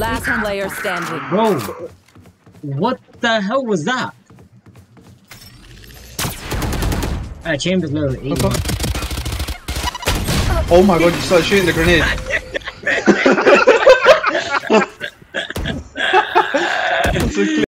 Last player standing. Bro, what the hell was that? Uh, Chambers level 80. Oh my god, you started shooting the grenade. so